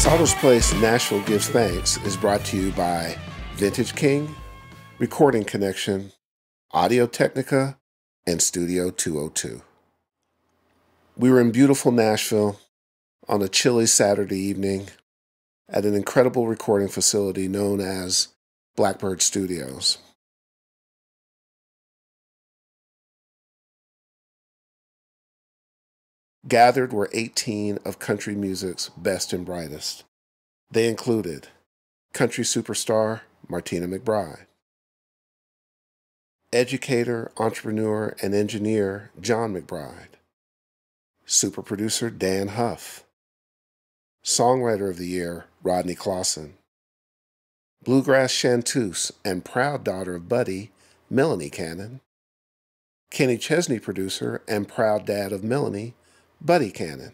Pensado's Place Nashville Gives Thanks is brought to you by Vintage King, Recording Connection, Audio Technica, and Studio 202. We were in beautiful Nashville on a chilly Saturday evening at an incredible recording facility known as Blackbird Studios. Gathered were 18 of country music's best and brightest. They included country superstar Martina McBride, educator, entrepreneur, and engineer John McBride, super producer Dan Huff, songwriter of the year Rodney Clawson, bluegrass chanteuse and proud daughter of Buddy, Melonie Cannon, Kenny Chesney producer and proud dad of Melonie, Buddy Cannon.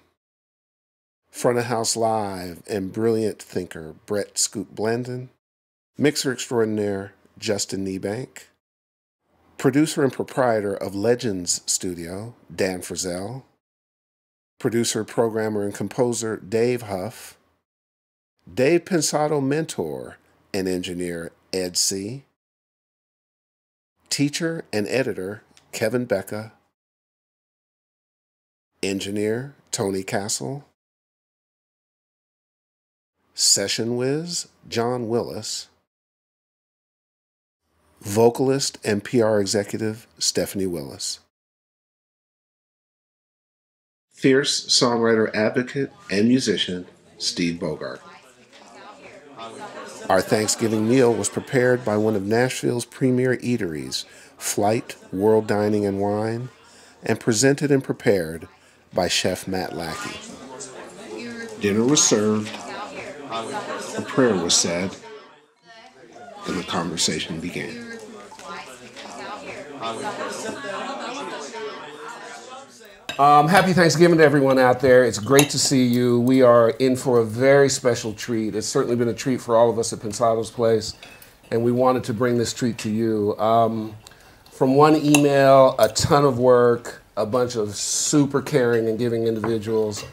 Front of House Live and brilliant thinker Brett Scoop Blanden. Mixer extraordinaire Justin Niebank. Producer and proprietor of Legends Studio, Dan Frizsell. Producer, programmer, and composer Dave Huff. Dave Pensado mentor and engineer Ed Seay. Teacher and editor Kevin Becka engineer Tony Castle, session whiz John Willis, vocalist and PR executive Stephanie Willis. Fierce songwriter, advocate, and musician Steve Bogard. Our Thanksgiving meal was prepared by one of Nashville's premier eateries, Flyte World Dining and Wine, and presented and prepared by Chef Matt Lackey. Dinner was served, a prayer was said, and the conversation began. Um, happy Thanksgiving to everyone out there. It's great to see you. We are in for a very special treat. It's certainly been a treat for all of us at Pensado's Place, and we wanted to bring this treat to you. Um, from one email, a ton of work, a bunch of super caring and giving individuals.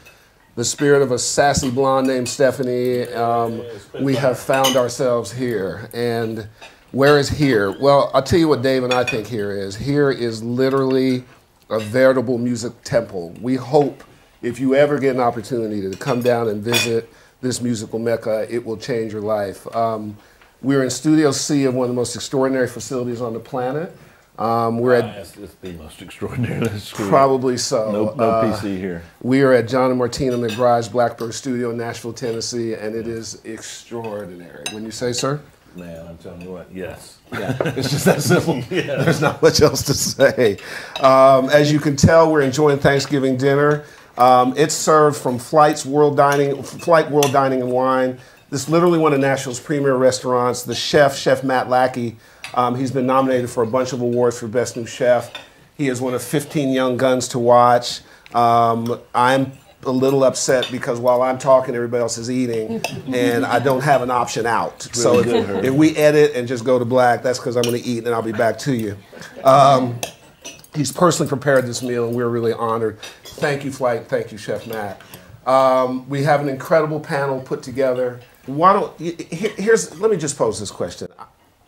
The spirit of a sassy blonde named Stephanie, um, we have found ourselves here. And where is here? Well, I'll tell you what Dave and I think here is. Here is literally a veritable music temple. We hope if you ever get an opportunity to come down and visit this musical mecca, it will change your life. Um, we're in Studio C of one of the most extraordinary facilities on the planet. Um, we're at it's, it's the most extraordinary. probably so. No, no uh, PC here. We are at John and Martina McBride's Blackbird Studio in Nashville, Tennessee, and it is extraordinary. When you say, sir? Man, I'm telling you what. Yes. Yeah, it's just that simple. yeah. There's not much else to say. Um, as you can tell, we're enjoying Thanksgiving dinner. Um, it's served from Flyte's World Dining, Flyte World Dining and Wine. This is literally one of Nashville's premier restaurants. The chef, Chef Matt Lackey, um, he's been nominated for a bunch of awards for Best New Chef. He is one of 15 young guns to watch. Um, I'm a little upset because while I'm talking, everybody else is eating, and I don't have an option out. so if, if, we edit and just go to black, that's because I'm going to eat, and I'll be back to you. Um, he's personally prepared this meal, and we're really honored. Thank you, Flyte. Thank you, Chef Matt. Um, we have an incredible panel put together. Why don't here's let me just pose this question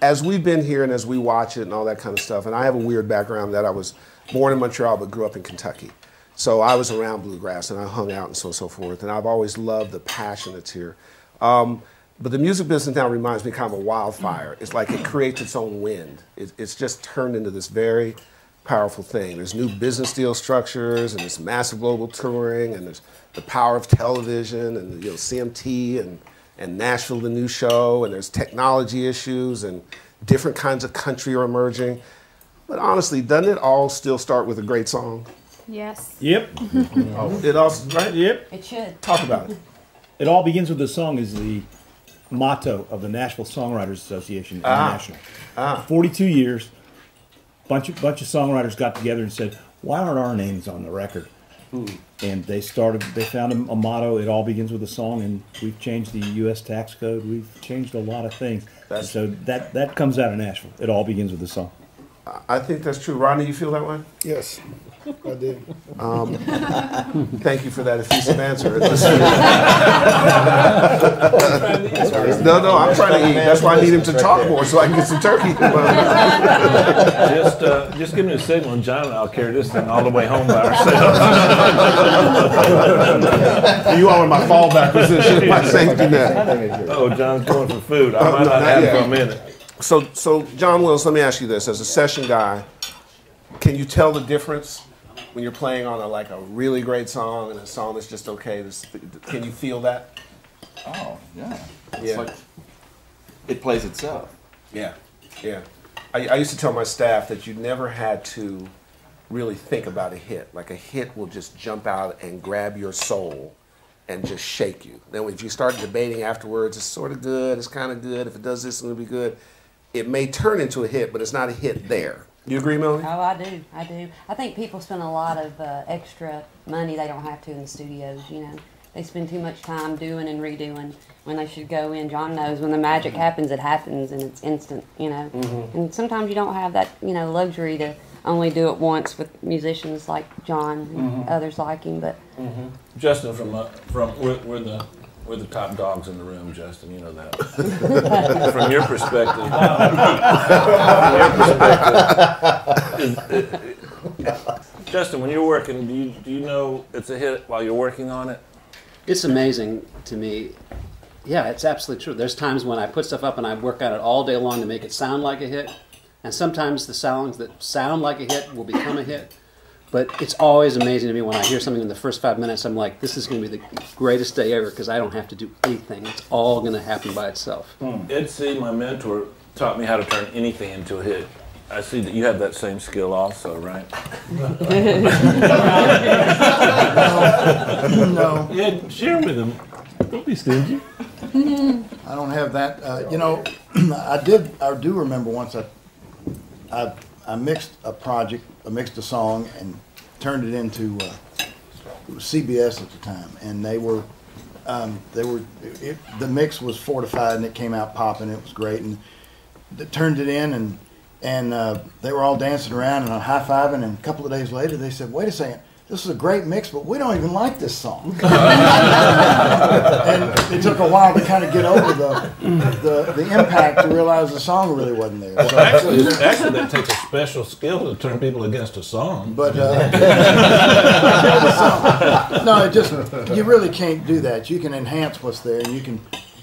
as we've been here and as we watch it and all that kind of stuff, and I have a weird background that I was born in Montreal but grew up in Kentucky. So I was around bluegrass and I hung out and so so forth. And I've always loved the passion that's here. Um, but the music business now reminds me kind of a wildfire. It's like it creates its own wind. It, it's just turned into this very powerful thing. There's new business deal structures and there's massive global touring and there's the power of television and you know CMT and and Nashville, the new show, and there's technology issues and different kinds of country are emerging. But honestly, doesn't it all still start with a great song? Yes. Yep. oh, it all right? Yep. It should. Talk about it. It all begins with the song is the motto of the Nashville Songwriters Association ah. International. Ah. 42 years, bunch of bunch of songwriters got together and said, "Why aren't our names on the record?" And they started, they found a, a, motto, it all begins with a song, and we've changed the U.S. tax code. We've changed a lot of things. so that, that comes out of Nashville. It all begins with a song. I think that's true. Rodney, you feel that way? Yes, I did. Thank you for that effusive answer. no, no, I'm trying to eat. That's why I need him to talk more so I can get some turkey. Just, uh, just give me a signal, and John and I'll carry this thing all the way home by ourselves. you are in my fallback position, my safety net. Oh, John's going for food. I might no, not not have yet. for a minute. So, so John Willis, let me ask you this: as a session guy, can you tell the difference when you're playing on a like a really great song and a song that's just okay? This, can you feel that? Oh, yeah. It's Yeah. like it plays itself. Yeah, yeah. I, I used to tell my staff that you never had to really think about a hit. Like a hit will just jump out and grab your soul and just shake you. Then if you start debating afterwards, it's sort of good, it's kind of good. If it does this, it'll be good. It may turn into a hit, but it's not a hit there. You agree, Melonie? Oh, I do. I do. I think people spend a lot of uh, extra money they don't have to in the studios. You know, they spend too much time doing and redoing when they should go in. John knows when the magic happens, it happens and it's instant. You know, and sometimes you don't have that you know luxury to only do it once with musicians like John and others like him. But Justin, from uh, from we're, we're the we're the top dogs in the room, Justin. You know that. from your perspective, from your perspective, Justin, when you're working, do you do you know it's a hit while you're working on it? It's amazing to me. Yeah, it's absolutely true. There's times when I put stuff up and I work on it all day long to make it sound like a hit. And sometimes the songs that sound like a hit will become a hit. But it's always amazing to me when I hear something in the first five minutes, I'm like, this is going to be the greatest day ever because I don't have to do anything. It's all going to happen by itself. Ed Seay, my mentor, taught me how to turn anything into a hit. I see that you have that same skill also, right? No, Yeah, share with him. Don't be stingy. I don't have that. Uh, you know, I did. I do remember once I, I, I mixed a project, I mixed a song, and turned it into uh, it was CBS at the time, and they were, um, they were. It, the mix was fortified, and it came out popping. It was great, and they turned it in, and and uh, they were all dancing around and high fiving. And a couple of days later, they said, "Wait a second." This is a great mix, but we don't even like this song. and it took a while to kind of get over the, the the impact to realize the song really wasn't there. So, Actually, actually, that takes a special skill to turn people against a song. but uh, no, it just you really can't do that. You can enhance what's there, and you can.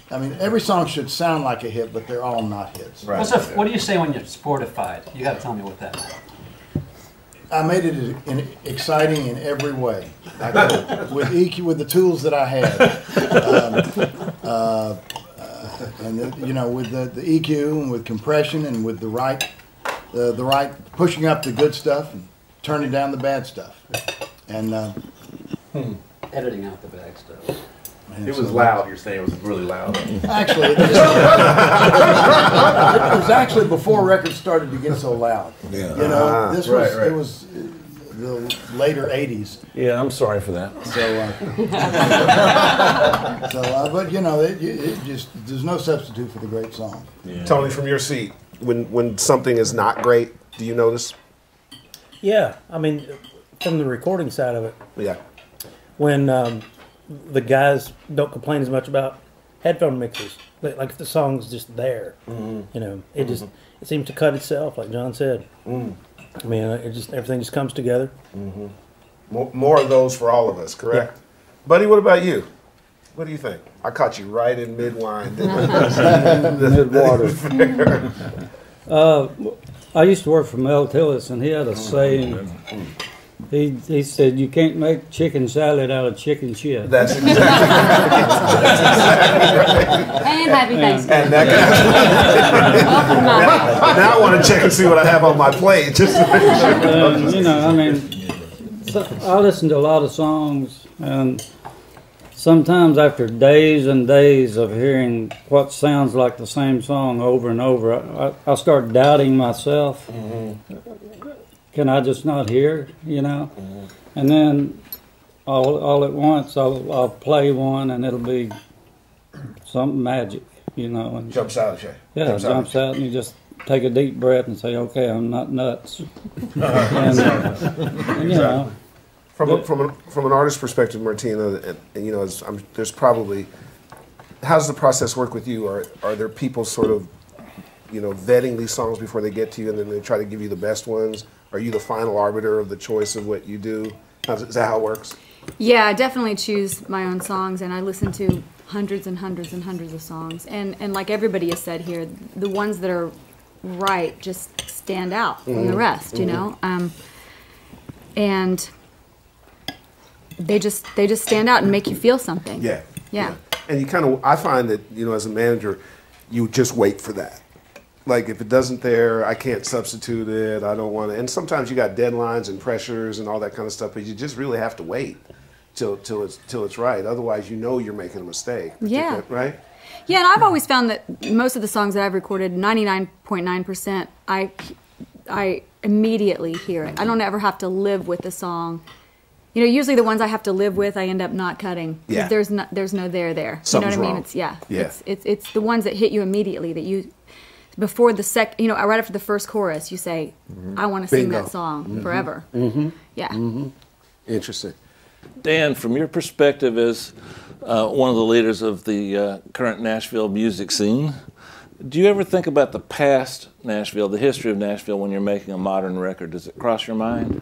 I mean, every song should sound like a hit, but they're all not hits. Right. What's a, what do you say when you're fortified? You got to tell me what that means. I made it in, exciting in every way, I could, with EQ, with the tools that I had, um, uh, uh, and the, you know, with the, the EQ and with compression and with the right, uh, the right pushing up the good stuff and turning down the bad stuff, and uh, Editing out the bad stuff. And It was loud. You're saying it was really loud. Actually, it was, it was actually before records started to get so loud. Yeah. You know, this was Right, right. it was the later '80s. Yeah, I'm sorry for that. So, uh, so, uh, but you know, it, it just there's no substitute for the great song. Tony, from your seat, when when something is not great, do you notice? Yeah, I mean, from the recording side of it, Yeah. when um, the guys don't complain as much about headphone mixes, like like if the song's just there, mm-hmm. you know, it just mm-hmm. it seems to cut itself, like John said. Mm. I mean, uh, it just everything just comes together. Mm-hmm. More, more of those for all of us, correct? Buddy, what about you? What do you think? I caught you right in mid wine. mid water. uh, I used to work for Mel Tillis, and he had a saying. He he said, "You can't make chicken salad out of chicken shit." That's exactly and happy Thanksgiving. and that Welcome to my house. now I want to check and see what I have on my plate. Just to make sure. And, you know, I mean, so I listen to a lot of songs, and sometimes after days and days of hearing what sounds like the same song over and over, I, I start doubting myself. Mm-hmm. Can I just not hear? You know, mm-hmm. and then all all at once I'll I'll play one, and it'll be something magic. You know, and Jumps out at you. yeah, it Jumps out out, and you just take a deep breath and say, "Okay, I'm not nuts." and, and, you know, From a, from a, from an artist perspective, Martina, and, and, you know, as I'm, there's probably how does the process work with you? Are are there people sort of you know vetting these songs before they get to you, and then they try to give you the best ones? Are you the final arbiter of the choice of what you do? How's, is that how it works? Yeah, I definitely choose my own songs, and I listen to hundreds and hundreds and hundreds of songs. And and like everybody has said here, the ones that are right just stand out from the Mhm. rest. You Mhm. know, um, and they just they just stand out and make you feel something. Yeah. Yeah. And you kind of, I find that, you know, as a manager, you just wait for that. Like if it doesn't there, I can't substitute it. I don't want to. And sometimes you got deadlines and pressures and all that kind of stuff, but you just really have to wait till till it's till it's right. Otherwise, you know you're making a mistake. Yeah. Right. Yeah, and I've always found that most of the songs that I've recorded, ninety nine point nine percent, I I immediately hear it. I don't ever have to live with the song. You know, usually the ones I have to live with, I end up not cutting. Yeah. There's no there's no there there. Something's you know what I mean? wrong. It's yeah. Yeah. It's, it's it's the ones that hit you immediately that you before the sec. You know, right after the first chorus, you say, "I want to sing that song Mhm. forever." Mm-hmm. Yeah. Interesting. Dan, from your perspective as uh, one of the leaders of the uh, current Nashville music scene, do you ever think about the past Nashville, the history of Nashville, when you're making a modern record? Does it cross your mind?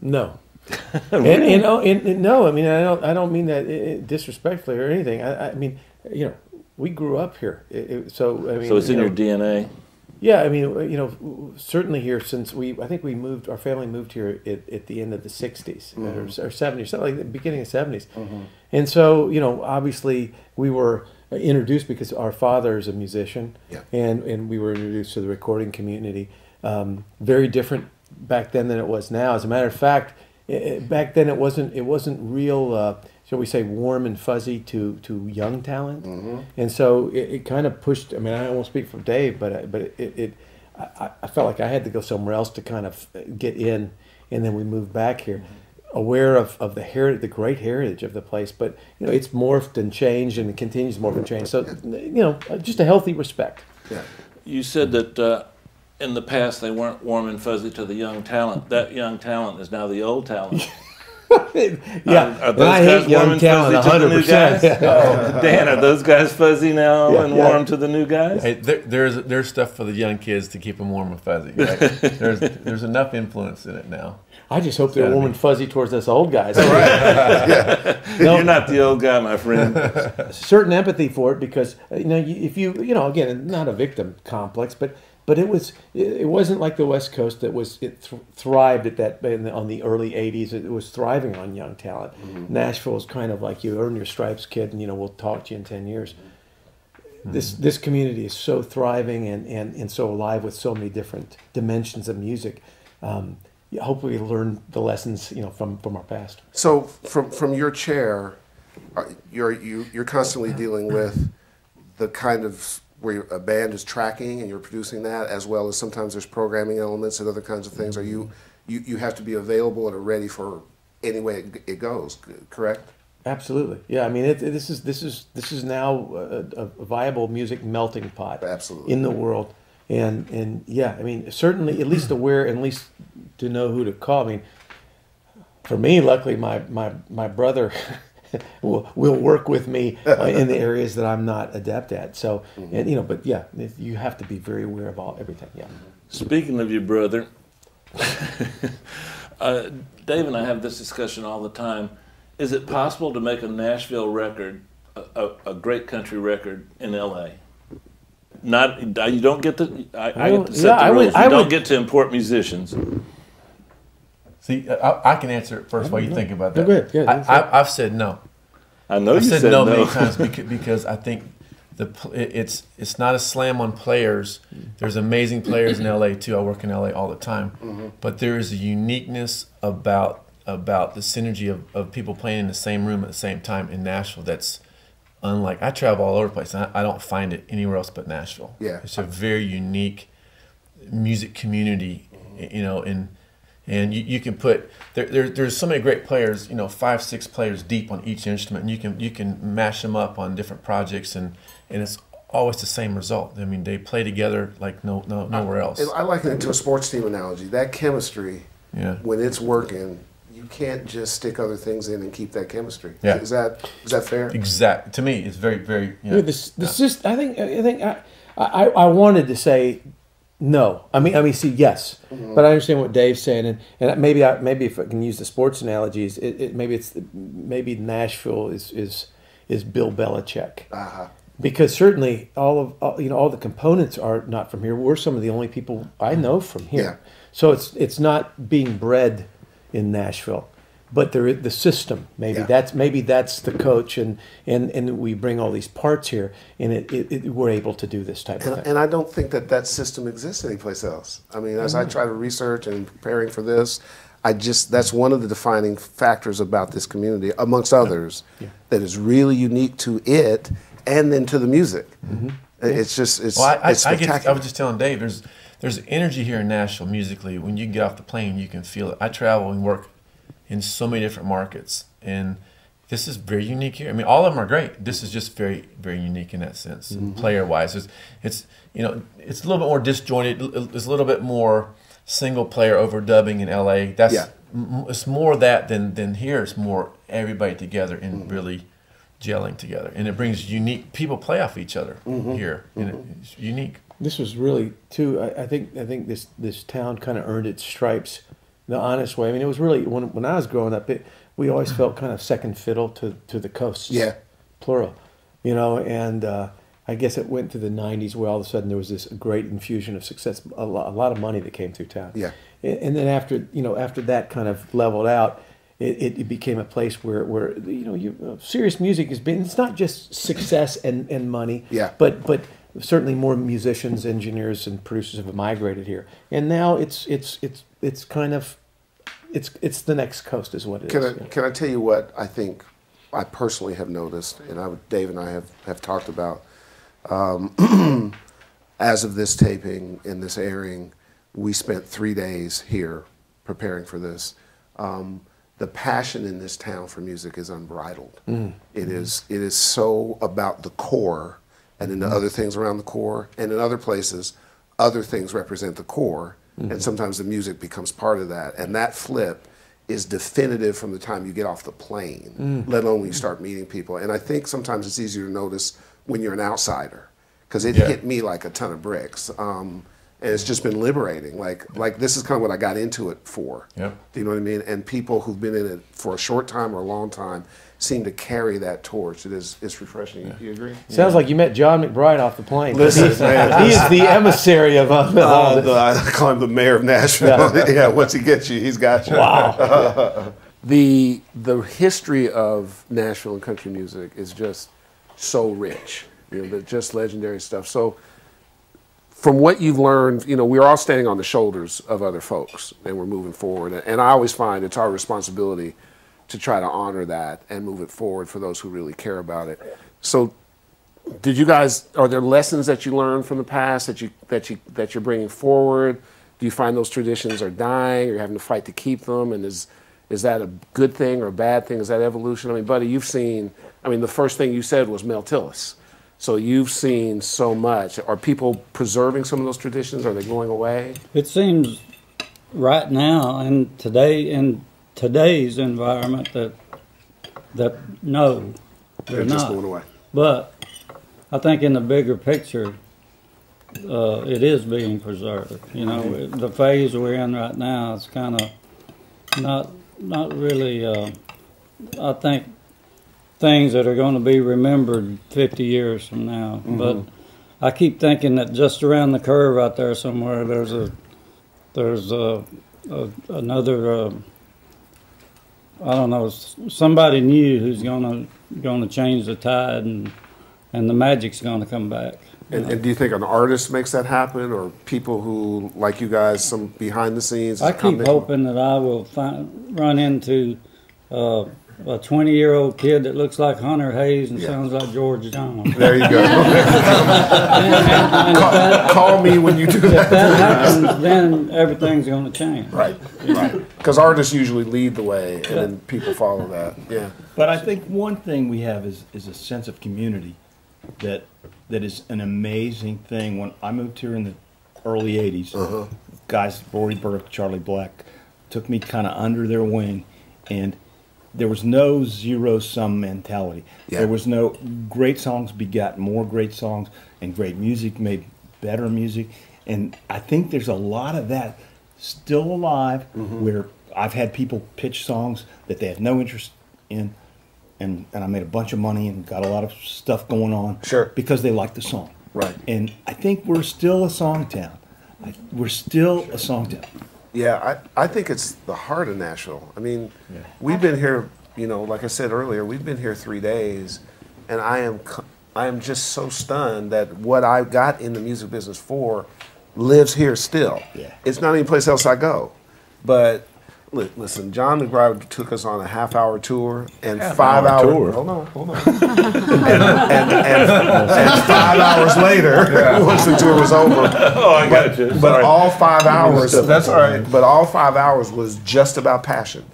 No. Really? and, and, oh, and, and no, I mean, I don't, I don't mean that uh, disrespectfully or anything. I, I mean, you know, we grew up here, It- it- so I mean, so it's in you your know, DNA. Yeah, I mean, you know, certainly here since we, I think we moved, our family moved here at, at the end of the '60s Mhm. or, or '70s, something like the beginning of '70s. Mhm. And so, you know, obviously we were introduced because our father is a musician, Yeah. and and we were introduced to the recording community. Um, very different back then than it was now. As a matter of fact, i i- back then it wasn't it wasn't real. Uh, shall we say warm and fuzzy to to young talent, mm-hmm. and so it, it kind of pushed. I mean, I won't speak for Dave, but I- but it, it I, I felt like I had to go somewhere else to kind of uh, get in, and then we moved back here, mm-hmm. aware of, of the heritage, the great heritage of the place. But you know, it's morphed and changed, and it continues to morph and change. So you know, uh, just a healthy respect. Yeah. You said that uh, in the past they weren't warm and fuzzy to the young talent. That young talent is now the old talent. Yeah, Are, are and those I guys hate young warm and talent fuzzy to the new 100%. guys? Yeah. Oh, Dan, are those guys fuzzy now Yeah, and yeah. warm to the new guys? Hey, there, there's there's stuff for the young kids to keep them warm and fuzzy. Like, there's there's enough influence in it now. I just hope they're warm and fuzzy towards us old guys. no You're not the old guy, my friend. certain empathy for it because you know if you you know again not a victim complex but but it was it wasn't like the west coast that was it th- thrived at that in the, on the early 80s it was thriving on young talent. Mm-hmm. Nashville is kind of like you earn your stripes kid and you know we'll talk to you in 10 years. Mm-hmm. This this community is so thriving and, and, and so alive with so many different dimensions of music. Um, hopefully we learn the lessons you know from from our past. So from from your chair, are- you're you, you're constantly dealing with the kind of where a band is tracking and you're producing that, as well as sometimes there's programming elements and other kinds of things. Are you mm-hmm. you, you have to be available and are ready for any way it, it goes? Correct. Absolutely, yeah. I mean, it, it- this is this is this is now a, a viable music melting pot Absolutely. in the world, and and yeah, I mean, certainly at least aware, and at least to know who to call. I mean, for me, luckily, my my my brother will will work with me uh, in the areas that I'm not adept at. So, and you know, but yeah, you have to be very aware of all everything. Yeah. Speaking of your brother, uh, Dave and I have this discussion all the time. Is it possible to make a Nashville record, a, a, a great country record in L.A.? Not you don't get to. I, I, I get to set yeah, the I would- rules. I don't would- get to import musicians. See, I, I can answer it first while you think about Go that. ahead, yeah, I, that's it. I, I've said no. I know I've you said, said no, no. many times because, because I think the it's it's not a slam on players. There's amazing players in LA too. I work in LA all the time, mm-hmm. but there is a uniqueness about about the synergy of, of people playing in the same room at the same time in Nashville that's unlike. I travel all over the place. And I, I don't find it anywhere else but Nashville. Yeah. it's a very unique music community, mm-hmm. you know, and and you, you can put there, there there's so many great players, you know, five six players deep on each instrument, and you can you can mash them up on different projects, and and it's always the same result. I mean, they play together like no, no nowhere else. I liken it to a sports team analogy. That chemistry, Yeah. when it's working, you can't just stick other things in and keep that chemistry. Yeah. Is that is that fair? Exact. To me, it's very, very. Yeah. Yeah, the, the syst- I think I think I, I I wanted to say no. I mean I mean see yes, Mhm. but I understand what Dave's saying, and, and maybe I maybe if I can use the sports analogies, it, it maybe it's maybe Nashville is is is Bill Belichick. Uh-huh. Because certainly all of all, you know all the components are not from here. We're some of the only people I know from here. Yeah. So it's it's not being bred in Nashville, but there is the system. Maybe Yeah. that's maybe that's the coach, and and and we bring all these parts here, and it, it, it we're able to do this type of thing. and I don't think that that system exists anyplace else. I mean, as I Mhm. try to research and preparing for this, I just that's one of the defining factors about this community, amongst others, that is really unique to it, and then to the music. It's just it's, well, I, I, it's I, get, I was just telling Dave, there's there's energy here in Nashville musically. When you get off the plane, you can feel it. I travel and work in so many different markets, and this is very unique here. I mean, all of them are great. This is just very, very unique in that sense, Mhm. player wise. It's, it's you know, it's a little bit more disjointed. It's a little bit more single player overdubbing in LA. That's Yeah. it's more that than than here. It's more everybody together and really gelling together, and it brings unique people play off each other Mhm. here, and it's unique. This was really too. I, I think I think this this town kind of earned its stripes, the honest way. I mean, it was really when when I was growing up, it, we always felt kind of second fiddle to to the coasts. Yeah. plural, you know. And uh, I guess it went to the '90s where all of a sudden there was this great infusion of success, a lot, a lot of money that came through town. Yeah. And and then after you know after that kind of leveled out, it, it, became a place where where you know you uh, serious music has been. It's not just success and, and money. Yeah. But but certainly more musicians, engineers, and producers have migrated here, and now it's it's it's it's kind of it's it's the next coast is what it is. Can I, yeah. can I tell you what I think I personally have noticed, and I, would- Dave and I have, have talked about, um, as of this taping and this airing, we spent three days here preparing for this. Um, the passion in this town for music is unbridled. Mm. It is it is so about the core, and then the other things around the core, and in other places, other things represent the core, Mhm. and sometimes the music becomes part of that. And that flip is definitive from the time you get off the plane, Mm. let alone when you start meeting people. And I think sometimes it's easier to notice when you're an outsider, because it Yeah. hit me like a ton of bricks. Um, and it's just been liberating. Like like this is kind of what I got into it for. Yep. Do you know what I mean? And people who've been in it for a short time or a long time seem to carry that torch. It is it's refreshing. You agree? Sounds like you met John McBride off the plane. Listen, He's- man. he is the emissary of uh, all Uh, this. the, I call him the mayor of Nashville. Yeah. Yeah. once he gets you, he's got you. Wow. the the history of Nashville and country music is just so rich. You know, just legendary stuff. So from what you've learned, you know, we're all standing on the shoulders of other folks and we're moving forward. And I always find it's our responsibility to try to honor that and move it forward for those who really care about it. So did you guys are there lessons that you learned from the past that you that you that you're bringing forward? Do you find those traditions are dying or you're having to fight to keep them and is is that a good thing or a bad thing? Is that evolution? I mean, buddy, you've seen I mean the first thing you said was Mel Tillis. So you've seen so much. Are people preserving some of those traditions? Are they going away? It seems right now and today in today's environment that that no, they're, They're just not. going away. But I think in the bigger picture, uh, it is being preserved. You know, Mhm. the phase we're in right now is kind of not not really. Uh, I think things that are going to be remembered 50 years from now. But Mhm. I keep thinking that just around the curve out there somewhere, there's a there's a, a another. Uh, I don't know. Somebody new who's gonna gonna change the tide, and and the magic's gonna come back. And, and do you think an artist makes that happen, or people who like you guys, some behind the scenes? I keep hoping that I will find, run into uh, a 20 year old kid that looks like Hunter Hayes and Yeah. sounds like George Jones. There you go. call, call me when you do If that. that happens, then everything's going to change. Right, right. Because artists usually lead the way, and then people follow that. Yeah. But I think one thing we have is, is a sense of community that that is an amazing thing. When I moved here in the early '80s, Uh-huh. guys, Rory Bourke, Charlie Black, took me kind of under their wing, and there was no zero sum mentality. Yeah. There was no great songs begat more great songs, and great music made better music. And I think there's a lot of that still alive Mm-hmm. where I've had people pitch songs that they have no interest in, and, and I made a bunch of money and got a lot of stuff going on. Sure. Because they liked the song. Right. And I think we're still a song town. I, we're still a song town. Yeah, I, I think it's the heart of Nashville. I mean, we've been here, you know, like I said earlier, we've been here three days, and I am I am just so stunned that what I got in the music business for lives here still. Yeah. It's not any place else I go. But listen, John McBride took us on a half hour tour and five Half-hour hour tour? Hold on, hold on. and, and, and, and five hours later, once the tour was over, Oh, I got you. but Sorry. all five hours. That's all right. But all five hours was just about passion.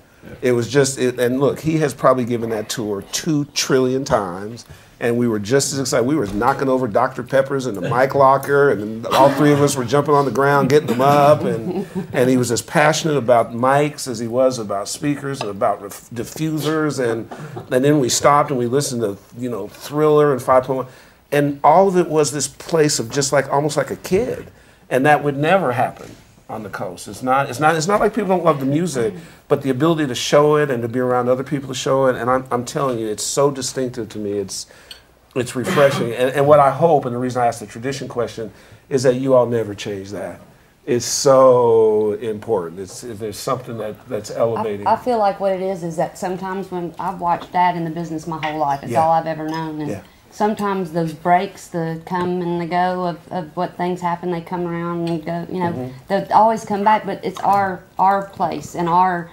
It was just, it, and look, he has probably given that tour two trillion times, and we were just as excited. We were knocking over Dr. Peppers in the mic locker, and all three of us were jumping on the ground, getting them up, and and he was as passionate about mics as he was about speakers and about ref- diffusers, and and then we stopped and we listened to you know Thriller and Five Point One, and all of it was this place of just like almost like a kid, and that would never happen on the coast. It's not. It's not. It's not like people don't love the music, but the ability to show it and to be around other people to show it. And I'm, I'm telling you, it's so distinctive to me. It's, it's refreshing. And, and what I hope, and the reason I asked the tradition question, is that you all never change that. It's so important. It's if there's something that that's elevating. I, I feel like what it is is that sometimes when I've watched Dad in the business my whole life, it's Yeah. all I've ever known, and Yeah. sometimes those breaks, the come and the go of, of what things happen, they come around and go. You know, Mhm. they always come back, but it's our our place and our.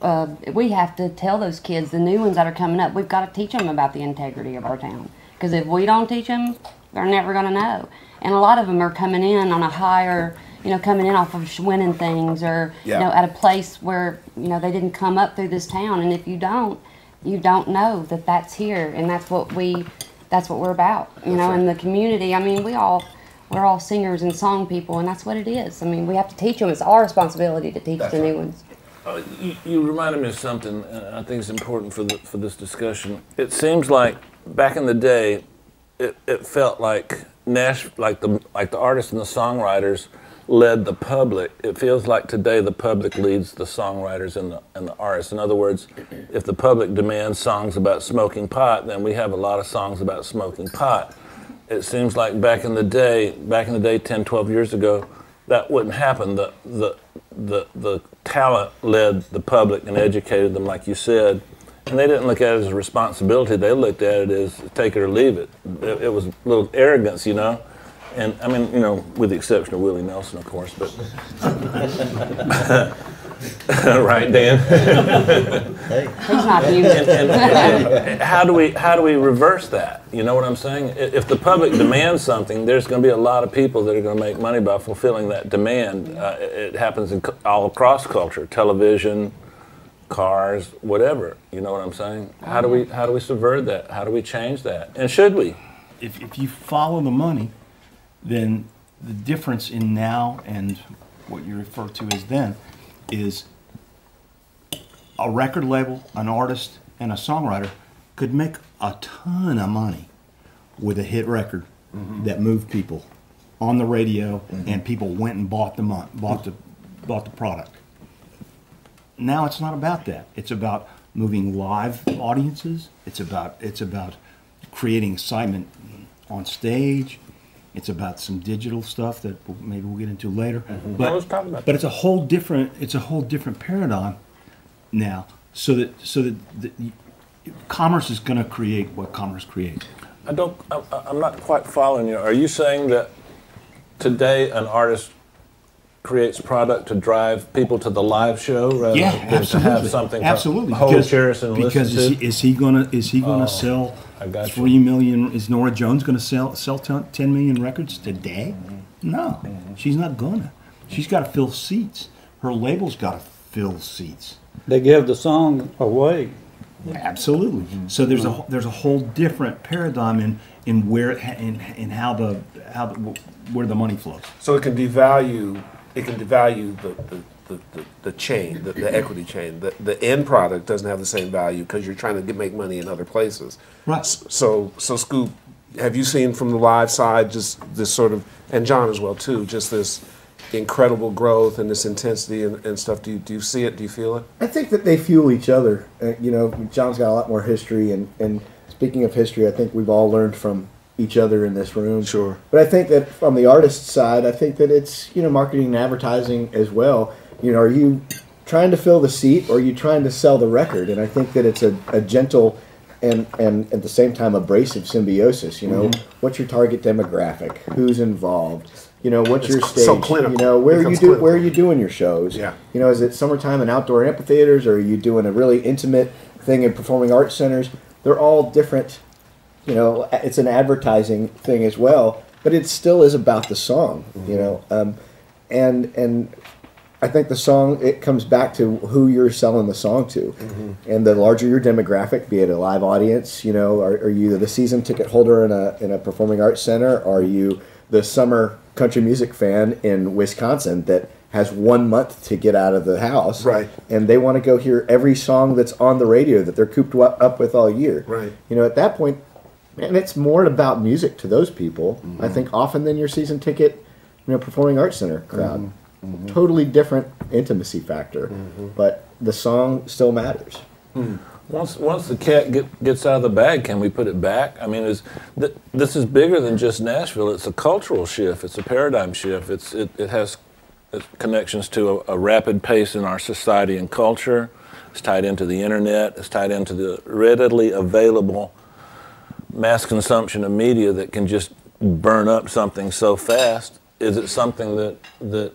Uh, we have to tell those kids, the new ones that are coming up, we've got to teach them about the integrity of our town. Because if we don't teach them, they're never going to know. And a lot of them are coming in on a higher, you know, coming in off of winning things or, Yeah. you know, at a place where, you know, they didn't come up through this town. And if you don't, you don't know that that's here. And that's what we, that's what we're about, you know, in the community. I mean, we all, we're all singers and song people, and that's what it is. I mean, we have to teach them. It's our responsibility to teach the new ones. Uh, you, you reminded me of something, and I think is important for the, for this discussion. It seems like back in the day, it, it felt like Nash, like the like the artists and the songwriters led the public. It feels like today the public leads the songwriters and the and the artists. In other words, if the public demands songs about smoking pot, then we have a lot of songs about smoking pot. It seems like back in the day, back in the day, 10, 12 years ago, that wouldn't happen. The the the the talent led the public and educated them, like you said, and they didn't look at it as a responsibility. They looked at it as take it or leave it. It, it was a little arrogance, you know. And I mean, you know, with the exception of Willie Nelson, of course, but right, Dan. He's not human. And- and- and how do we how do we reverse that? You know what I'm saying? If the public demands something, there's going to be a lot of people that are going to make money by fulfilling that demand. Uh, it it happens in, all across culture, television, cars, whatever. You know what I'm saying? How do we mm-hmm. how do we subvert that? How do we change that? And should we? if, if you follow the money, then the difference in now and what you refer to as then is a record label, an artist, and a songwriter could make a ton of money with a hit record mm-hmm. that moved people on the radio, mm-hmm. and people went and bought the bought the bought the product. Now it's not about that. It's about moving live audiences. It's about it's about creating excitement on stage. It's about some digital stuff that maybe we'll get into later. Mm-hmm. But, let's about but it's a whole different it's a whole different paradigm now. So that so that the, commerce is going to create what commerce creates. I don't. I'm not quite following you. Are you saying that today an artist creates product to drive people to the live show rather Yeah, than to absolutely. have something to absolutely. hold because cherish and because listen is to? he, is he gonna is he gonna Oh, sell I got you. three million? Is Norah Jones gonna sell sell 10 million records today? Mm-hmm. No, mm-hmm. she's not gonna. She's got to fill seats. Her label's got to fill seats. They give the song away. Absolutely. Mm-hmm. So there's a mm-hmm. there's a whole different paradigm in in where in, in how the how the, where the money flows. So it can devalue, it can devalue the, the, the, the, the chain, the, the equity chain. The, the end product doesn't have the same value because you're trying to get, make money in other places. Right. So, so Scoop, have you seen from the live side just this sort of, and John as well too, just this incredible growth and this intensity and, and stuff? Do you, do you see it? Do you feel it? I think that they fuel each other. Uh, you know, John's got a lot more history, and, and speaking of history, I think we've all learned from each other in this room. Sure. But I think that from the artist side, I think that it's you know marketing and advertising as well. You know, are you trying to fill the seat or are you trying to sell the record? And I think that it's a, a gentle and and at the same time abrasive symbiosis. You know, Mhm. what's your target demographic? Who's involved? You know, what's It's your so stage? clinical. You know, where are you do clinical. where are you doing your shows? Yeah. You know, is it summertime and outdoor amphitheaters, or are you doing a really intimate thing in performing arts centers? They're all different. You know, it's an advertising thing as well, but it still is about the song. You know, um, and and I think the song it comes back to who you're selling the song to, and the larger your demographic, be it a live audience, you know, are, are you the season ticket holder in a in a performing arts center? Are you the summer country music fan in Wisconsin that has one month to get out of the house, Right. And they want to go hear every song that's on the radio that they're cooped up with all year, Right. You know, at that point, man, it's more about music to those people. Mm-hmm. I think often than your season ticket, you know, performing arts center crowd. Mm-hmm. Totally different intimacy factor, but the song still matters. Once once the cat get, gets out of the bag, can we put it back? I mean, is th- this is bigger than just Nashville. It's a cultural shift. It's a paradigm shift. It's it, it has connections to a, a rapid pace in our society and culture. It's tied into the internet. It's tied into the readily available mass consumption of media that can just burn up something so fast. Is it something that that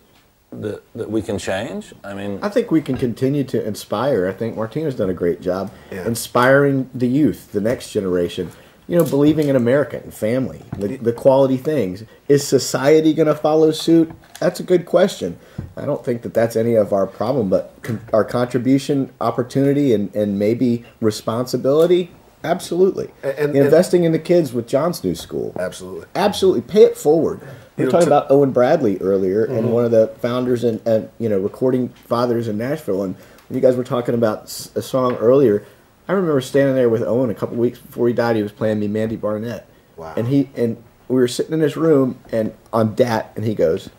that, that we can change? I mean, I think we can continue to inspire. I think Martina's done a great job inspiring the youth, the next generation. You know, believing in America and family, the, the quality things. Is society going to follow suit? That's a good question. I don't think that that's any of our problem, but con- our contribution, opportunity, and, and maybe responsibility, absolutely. And- and- investing in the kids with John's new school, absolutely, absolutely. Pay it forward. We were talking about Owen Bradley earlier, and Mhm. one of the founders and, and you know recording fathers in Nashville. And when you guys were talking about a song earlier, I remember standing there with Owen a couple weeks before he died. He was playing me Mandy Barnett, Wow. and he and we were sitting in his room and on DAT, and he goes,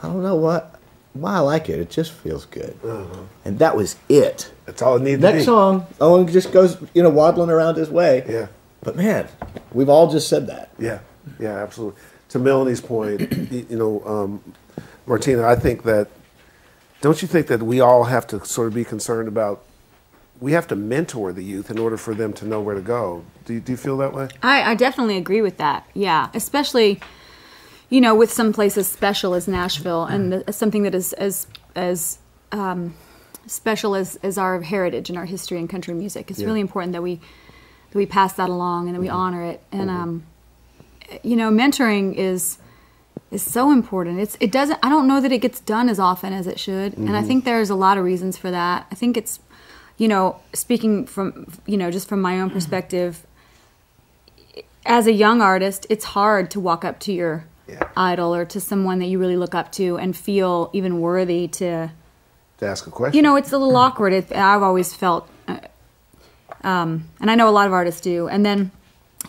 "I don't know what, why I like it. It just feels good." And that was it. That's all it needed to Next be. song, Owen just goes, you know, waddling around his way. Yeah. But man, we've all just said that. Yeah, yeah, absolutely. To Melonie's point, you know, um, Martina, I think that, don't you think that we all have to sort of be concerned about, we have to mentor the youth in order for them to know where to go. Do you, do you feel that way? I, I definitely agree with that. Yeah, especially, you know, with some places special as Nashville and the, something that is as as um, special as, as our heritage and our history and country music. It's Yeah. really important that we that we pass that along and that we Mhm. honor it. And um, you know, mentoring is is so important. It's it doesn't. I don't know that it gets done as often as it should, and I Mhm. think there's a lot of reasons for that. I think it's, you know, speaking from you know just from my own perspective, as a young artist, it's hard to walk up to your idol or to someone that you really look up to and feel even worthy to. To ask a question? You know, it's a little awkward. It, I've always felt, uh, um, and I know a lot of artists do. And then,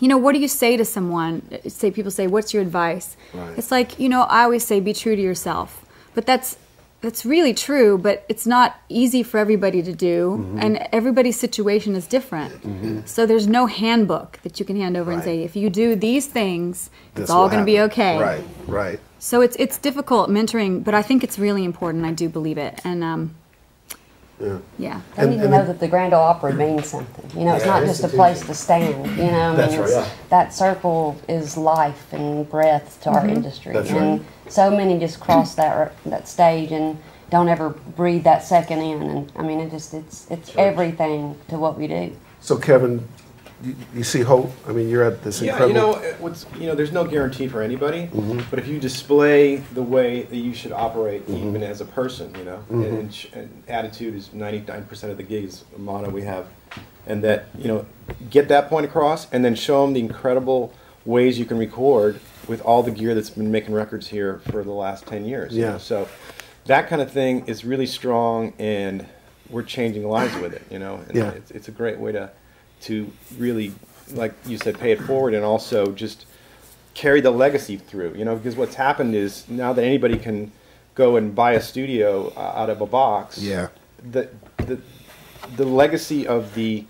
you know, what do you say to someone? Say people say, "What's your advice?" Right. It's like you know, I always say, "Be true to yourself," but that's that's really true. But it's not easy for everybody to do, Mhm. and everybody's situation is different. Mhm. So there's no handbook that you can hand over and say, if you do these things, This it's all going to be okay. Right, right. So it's it's difficult mentoring, but I think it's really important. I do believe it, and um, Yeah. yeah. They need to know that the Grand Ole Opry means something. You know, it's Yeah, not just a place to stand. You know, I mean, right. Yeah. that circle is life and breath to our Mhm. industry, That's and right. so many just cross that that stage and don't ever breathe that second in. And I mean, it just it's it's everything to what we do. So Kevin, you, you see hope? I mean, you're at this Yeah, incredible. you know, what's you know, there's no guarantee for anybody. Mhm. But if you display the way that you should operate, Mhm. even as a person, you know, Mhm. and, and, attitude is 99% of the gigs motto we have, and that you know, get that point across, and then show them the incredible ways you can record with all the gear that's been making records here for the last 10 years. you Yeah. know? So that kind of thing is really strong and we're changing lives with it, you know? And Yeah. it's, it's a great way to, to really, like you said, pay it forward and also just carry the legacy through, you know, because what's happened is now that anybody can go and buy a studio uh, out of a box, Yeah. the, the, the legacy of the,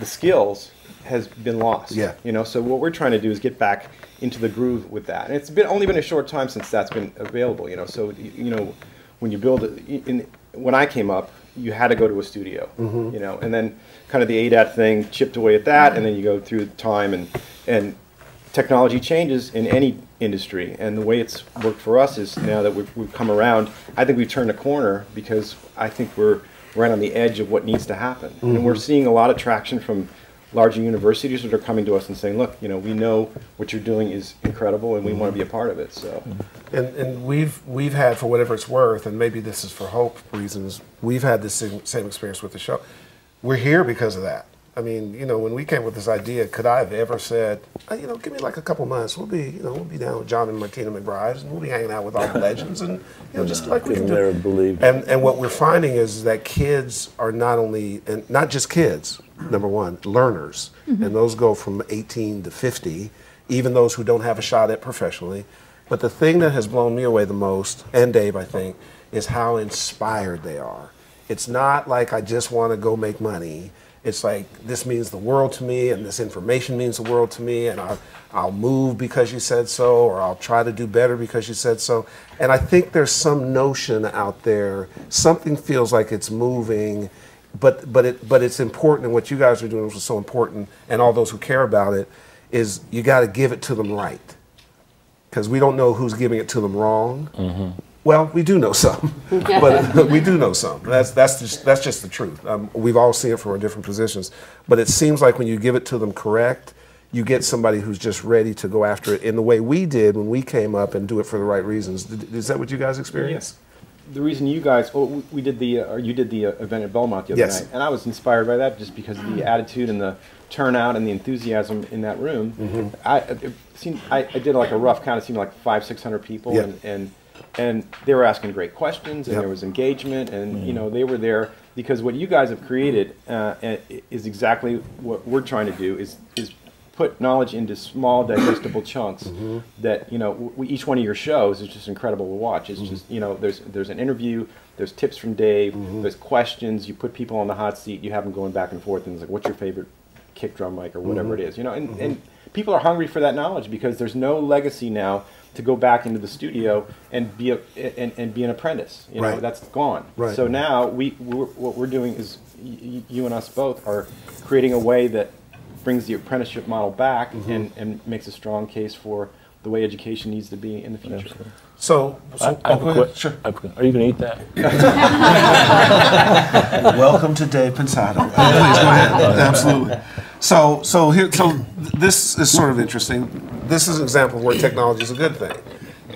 the skills has been lost. Yeah. You know, so what we're trying to do is get back into the groove with that. And it's been only been a short time since that's been available, you know. So, you know, when you build it, in, when I came up, you had to go to a studio, Mhm. you know, and then kind of the ADAT thing chipped away at that, and then you go through time and, and technology changes in any industry. And the way it's worked for us is now that we've, we've come around, I think we've turned a corner because I think we're right on the edge of what needs to happen. And we're Mhm. seeing a lot of traction from larger universities that are coming to us and saying, look, you know, we know what you're doing is incredible and we want to be a part of it. So. And, and we've we've had for whatever it's worth, and maybe this is for hope reasons. We've had the same, same experience with the show. We're here because of that. I mean, you know, when we came with this idea, could I have ever said, "Uh, you know, give me like a couple months, we'll be, you know, we'll be down with John and Martina McBride, and we'll be hanging out with all the legends, and you know, just like we can Couldn't do. never believe And and what we're finding is that kids are not only and not just kids. Number one, learners, Mhm. and those go from 18 to 50. Even those who don't have a shot at professionally. But the thing that has blown me away the most, and Dave, I think, is how inspired they are. It's not like I just want to go make money. It's like this means the world to me, and this information means the world to me, and I'll, I'll move because you said so, or I'll try to do better because you said so. And I think there's some notion out there, something feels like it's moving, but but it but it's important, and what you guys are doing is so important, and all those who care about it, is you got to give it to them right, because we don't know who's giving it to them wrong. Well, we do know some, but we do know some. That's that's just that's just the truth. Um, we've all seen it from our different positions, but it seems like when you give it to them correct, you get somebody who's just ready to go after it in the way we did when we came up and do it for the right reasons. Is that what you guys experienced? The reason you guys, well, we- did the, uh, or you did the uh, event at Belmont the other Yes. night, and I was inspired by that just because of the attitude and the turnout and the enthusiasm in that room. Mhm. I, it seemed, I, I did like a rough count. It seemed like five, six hundred people, Yeah. and, and and they were asking great questions, and Yep. there was engagement, and you know they were there because what you guys have created uh, is exactly what we're trying to do is is put knowledge into small digestible chunks Mhm. that you know w- each one of your shows is just incredible to watch it's Mhm. just you know there's there's an interview there's tips from dave there's questions you put people on the hot seat you have them going back and forth and it's like what's your favorite kick drum mic or whatever Mhm. it is you know and, Mhm. and people are hungry for that knowledge because there's no legacy now to go back into the studio and be a and, and be an apprentice you know Right. that's gone Right. so now we we're, what we're doing is y- you and us both are creating a way that brings the apprenticeship model back Mhm. and, and makes a strong case for the way education needs to be in the future. So, so I- I have oh, a go Sure. I have a que- Are you going to eat that? Welcome to Dave Pensado. Please go ahead. Absolutely. So, so here, so this is sort of interesting. This is an example of where technology is a good thing,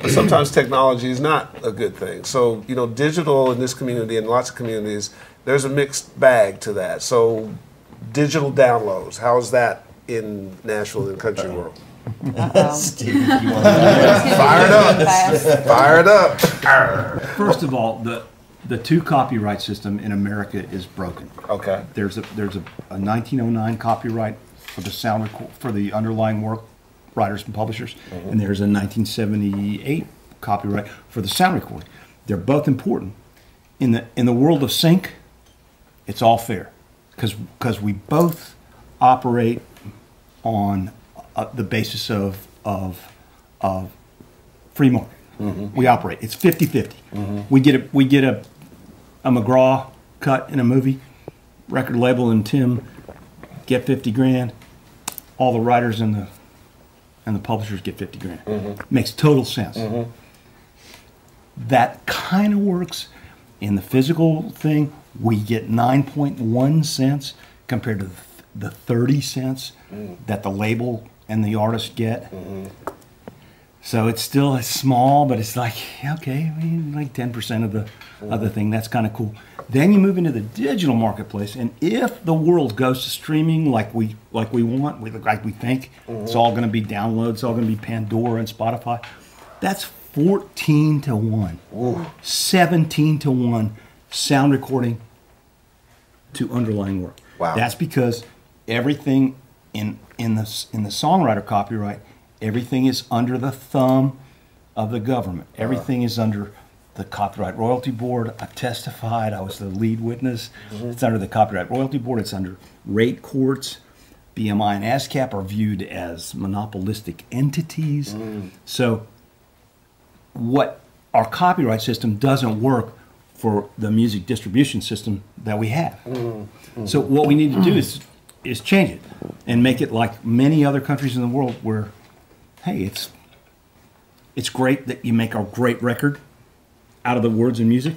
but sometimes technology is not a good thing. So, you know, digital in this community and lots of communities, there's a mixed bag to that. So, digital downloads, how's that in Nashville and country world? Steve, you want to- Fire it up. Fire it up. First of all, the the two copyright system in America is broken. Okay. There's a there's a, a 1909 copyright for the sound reco- for the underlying work, writers and publishers, Mhm. and there's a 1978 copyright for the sound recording. They're both important. In the in the world of sync, it's all fair because because we both operate on uh, the basis of of of free market. We operate. It's 50-50. We get a we get a a McGraw cut in a movie, record label and Tim get 50 grand. All the writers and the and the publishers get 50 grand. Mhm. Makes total sense. Mhm. That kind of works in the physical thing. We get 9.1 cents compared to the 30 cents Mm. that the label and the artist get. Mm-hmm. So it's still a small, but it's like okay, I mean, like ten percent of the of the mm. thing. That's kind of cool. Then you move into the digital marketplace, and if the world goes to streaming like we like we want, we like we think, it's mm-hmm. all going to be downloads, it's all going to be Pandora and Spotify. That's fourteen to one, seventeen to one sound recording to underlying work. Wow. That's because everything in in the in the songwriter copyright, everything is under the thumb of the government. Uh-huh. Everything is under the Copyright Royalty Board. I testified. I was the lead witness. Mm-hmm. It's under the Copyright Royalty Board. It's under rate courts. BMI and ASCAP are viewed as monopolistic entities. Mm. So what our copyright system doesn't work for the music distribution system that we have. So what we need to do is is change it and make it like many other countries in the world where hey, it's it's great that you make a great record out of the words and music,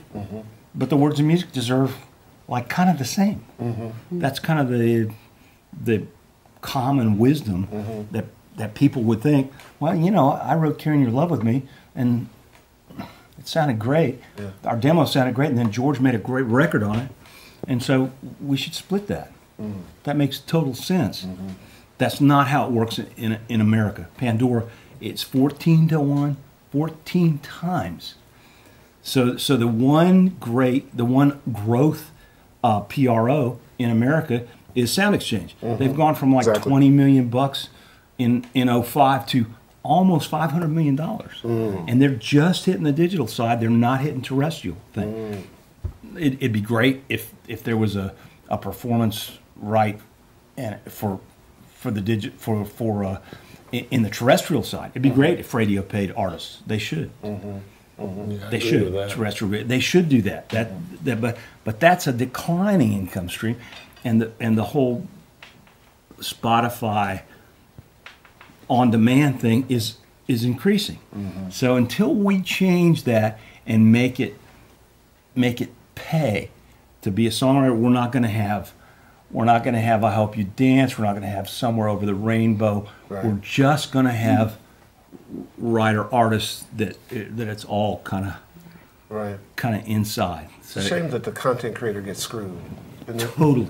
but the words and music deserve like kind of the same. That's kind of the the common wisdom that that people would think. Well, you know, I wrote "Carrying Your Love with Me," and it sounded great. Our demo sounded great, and then George made a great record on it, and so we should split that. Mm-hmm. That makes total sense. Mm-hmm. That's not how it works in, in, in America. Pandora, it's 14 to 1, 14 times. So, so the one great, the one growth uh, PRO in America is SoundExchange. Mm-hmm. They've gone from like Exactly. 20 million bucks in, in 05 to almost 500 million dollars. Mm. And they're just hitting the digital side. They're not hitting terrestrial thing. Mm. It, it'd be great if, if there was a, a performance right and for for the digit for for uh, in, in the terrestrial side. It'd be great mm-hmm. if radio paid artists. They should. Mm-hmm. Mm-hmm. Yeah, I They agree should with that. terrestrial. They should do that. That, that but but that's a declining income stream, and the and the whole Spotify on demand thing is is increasing. Mm-hmm. So until we change that and make it make it pay to be a songwriter, we're not going to have we're not going to have I hope you dance. We're not going to have somewhere over the rainbow. Right. We're just going to have writer artists that that it's all kind of Right. kind of inside. A shame that the content creator gets screwed. Totally.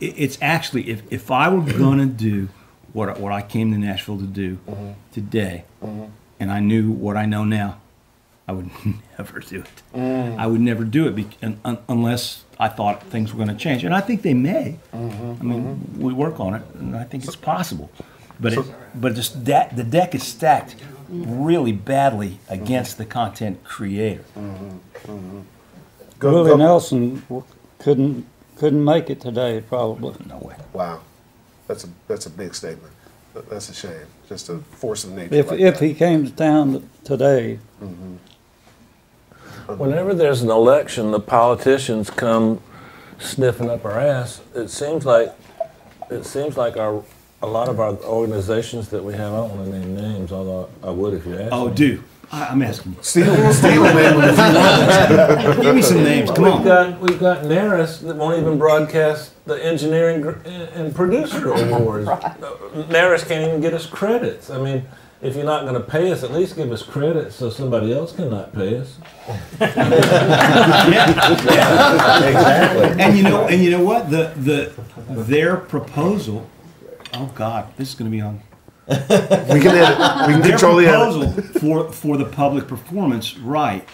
It's actually if, if I were gonna do what I- what I came to Nashville to do Mm-hmm. today, and I knew what I know now, I would never do it. Mm. I would never do it bec- un, un, unless I thought things were going to change, and I think they may. Mm-hmm. I mean, we work on it, and I think it's possible. But it, but just that the deck is stacked really badly against the content creator. Go- Willie go- Nelson couldn't couldn't make it today, probably. No way. Wow, that's a that's a big statement. That's a shame. Just a force of nature. If like if that. he came to town t- today, mm-hmm. Whenever there's an election, the politicians come sniffing up our ass. It seems like it seems like our a lot of our organizations that we have. I don't want to name names, although I would if you asked. Oh, me. do I, I'm asking you. Steal, steal them, man. Give me some names. Come we've on. got we've got NARAS that won't even broadcast the engineering gr- and producer awards. NARAS can't even get us credits. I mean, if you're not going to pay us, at least give us credit so somebody else cannot pay us. Yeah, exactly. And you know, and you know what? The the their proposal. Oh God, this is going to be on. We can edit. We can Their control the proposal edit. for for the public performance right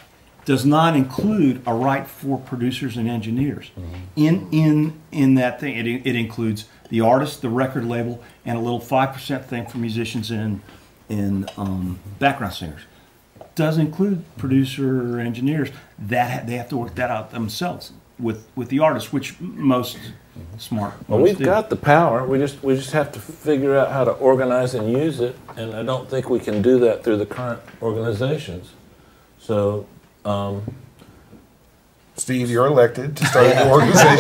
does not include a right for producers and engineers. In in in that thing, it, it includes the artist, the record label, and a little five percent thing for musicians and and um, background singers. Doesn't include producer or engineers. That ha- they have to work that out themselves with with the artist, which most smart. Well, we've do. got the power. We just we just have to figure out how to organize and use it, and I don't think we can do that through the current organizations. So. Um, Steve, you're elected to start a new organization.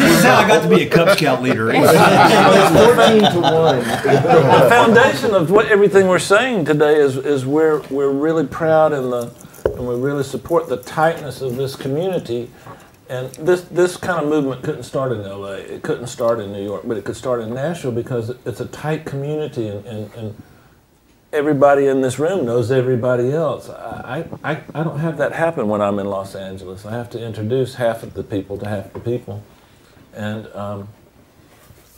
This is how I got to be a Cub Scout leader. It's 14 to 1. the foundation of what everything we're saying today is is we're we're really proud and the and we really support the tightness of this community. And this this kind of movement couldn't start in LA. It couldn't start in New York, but it could start in Nashville because it's a tight community and, and, and everybody in this room knows everybody else. I, I, I- don't have that happen when I'm in Los Angeles. I have to introduce half of the people to half the people. And um,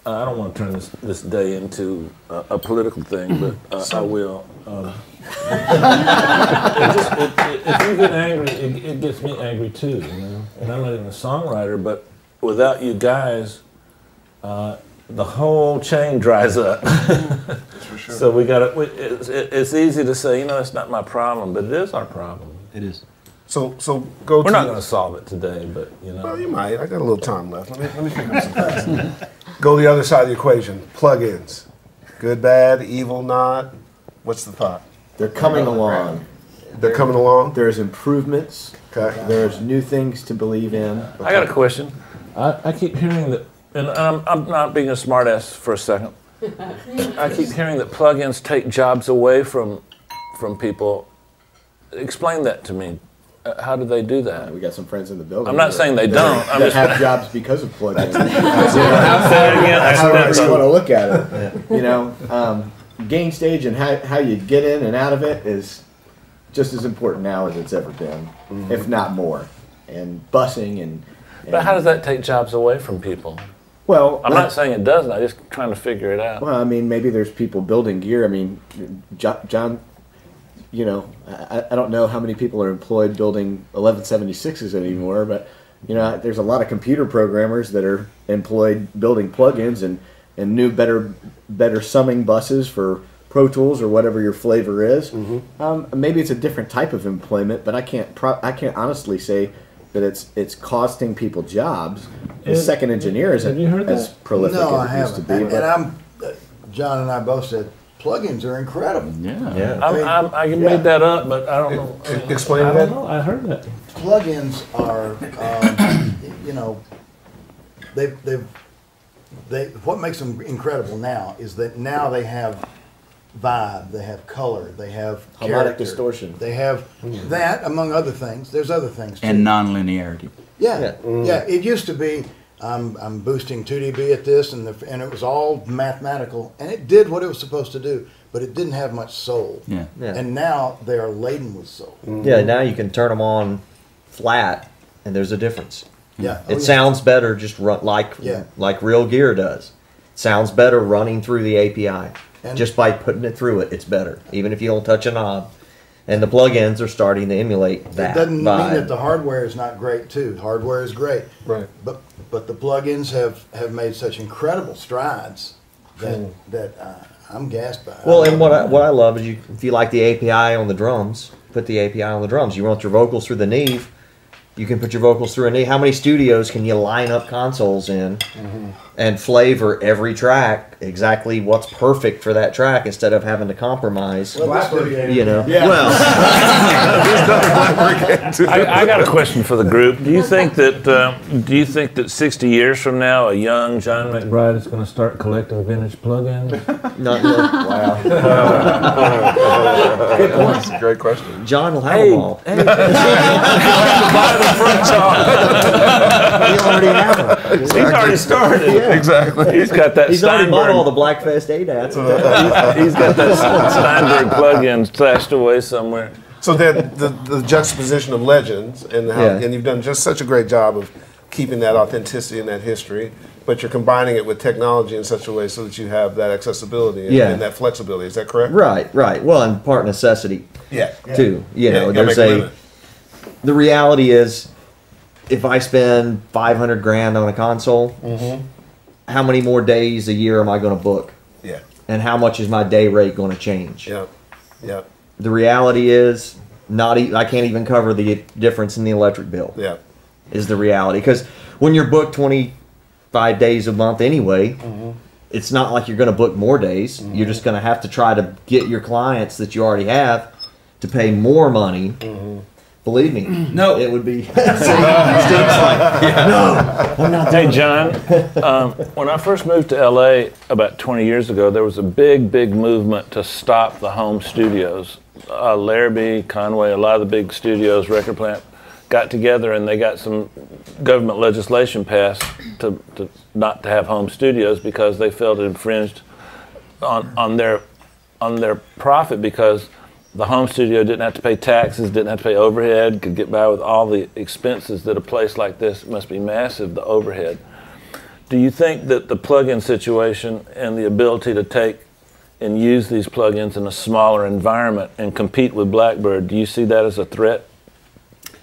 I don't want to turn this, this day into a, a political thing, but uh, I will. Um, it just, it, it, if you get angry, it, it gets me angry too. You know? And I'm not even a songwriter, but without you guys, uh, the whole chain dries up. sure. So we got to. It's, it- it's easy to say, you know, it's not my problem, but it is our problem. It is. So, so go. We're to not going to solve it today, but you know. Well, you might. I got a little time left. Let me, let me pick up some facts. Go the other side of the equation. Plugins. Good, bad, evil, not. What's the thought? They're coming along. They're coming along. There's improvements. Okay. There's new things to believe in. I got a question. I, I keep hearing that, and I'm, I'm not being a smartass for a second. I keep hearing that plugins take jobs away from from people. Explain that to me. Uh, How do they do that? We got some friends in the building. I'm not saying they don't. I'm that just have jobs because of plugins. Say it again. That's however you Accidental. want to look at it. You know, um, gain stage and how, how you get in and out of it is just as important now as it's ever been, if not more. And busing and, But how does that take jobs away from people? Well, I'm not saying it doesn't. I'm just trying to figure it out. Well, I mean, maybe there's people building gear. I mean, John, you know, I, I don't know how many people are employed building 1176s anymore, but you know, there's a lot of computer programmers that are employed building plugins and and new, better, better summing buses for Pro Tools or whatever your flavor is. Um, maybe it's a different type of employment, but I can't pro- I can't honestly say that it's it's costing people jobs. The second engineer isn't have you heard as that? prolific No, I as it used to haven't. be. And, but- and I'm, uh, John and I both said plugins are incredible. Yeah. I'm, I'm, I made that up, but I don't know. Explain I that. don't know. I heard that. plugins are, um, you know, they've, they've, they, what makes them incredible now is that now they have vibe, they have color, they have Harmonic distortion. They have that, among other things. There's other things too. and nonlinearity. Yeah, Yeah. yeah. It used to be I'm, I'm boosting 2 dB at this, and the, and it was all mathematical, and it did what it was supposed to do, but it didn't have much soul. Yeah. Yeah. And now they are laden with soul. Yeah, now you can turn them on flat, and there's a difference. Yeah. Oh, it Oh, yeah. sounds better just run like Yeah. like real gear does. Sounds better running through the API. And- just by putting it through it, it's better. Even if you don't touch a knob. And the plugins are starting to emulate that. It doesn't vibe. mean that the hardware is not great too. Hardware is great, Right. but but the plugins have have made such incredible strides that that uh, I'm gassed by. it. Well, and what I, what I love is you if you like the API on the drums, put the API on the drums. You want your vocals through the Neve, you can put your vocals through a Neve. How many studios can you line up consoles in and flavor every track exactly what's perfect for that track instead of having to compromise? Well, this studio- you know, Yeah. well, I, I got a question for the group. Do you think that uh, do you think that 60 years from now, a young John McBride is going to start collecting vintage plugins? not really. Good point. Great question. John will have Hey, them all. hey, buy the front He already have them. He's already started. Exactly. He's got that He's already bought all the Blackface ADATs. he's, he's got that Steinberg plug-in stashed away somewhere. So then the, the juxtaposition of legends and how, Yeah. and you've done just such a great job of keeping that authenticity and that history, but you're combining it with technology in such a way so that you have that accessibility and, Yeah. and that flexibility. Is that correct? Right, right. Well, and part necessity Yeah. too. You Yeah, know, you there's make a a. limit. The reality is, if I spend five hundred grand on a console, Mm-hmm. How many more days a year am I going to book? Yeah. And how much is my day rate going to change? Yeah. Yeah. The reality is, not. E- I can't even cover the difference in the electric bill. Yeah. Is the reality because when you're booked twenty five days a month anyway. Mm-hmm. It's not like you're going to book more days. You're just going to have to try to get your clients that you already have to pay more money. Mm-hmm. Believe me, No. it would be. Steve's like, no, I'm not Hey. John, um, when I first moved to LA about 20 years ago, there was a big, big movement to stop the home studios. Uh, Larrabee, Conway, a lot of the big studios, record plant, got together and they got some government legislation passed to, to not to have home studios because they felt it infringed on, on their on their profit because the home studio didn't have to pay taxes, didn't have to pay overhead, could get by with all the expenses that a place like this must be massive, the overhead. Do you think that the plug-in situation and the ability to take and use these plugins in a smaller environment and compete with Blackbird, do you see that as a threat